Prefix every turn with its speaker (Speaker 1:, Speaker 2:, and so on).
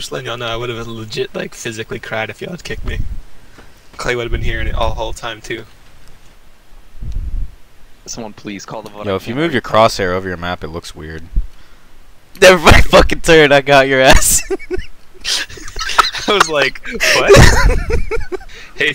Speaker 1: just letting y'all know I would have legit like physically cried if y'all had kicked me. Clay would have been hearing it all whole time too.
Speaker 2: Someone please call the vote.
Speaker 3: Yo, if you move your crosshair over your map, it looks weird. Never mind, fucking turn. I got your ass.
Speaker 1: I was like, what? hey,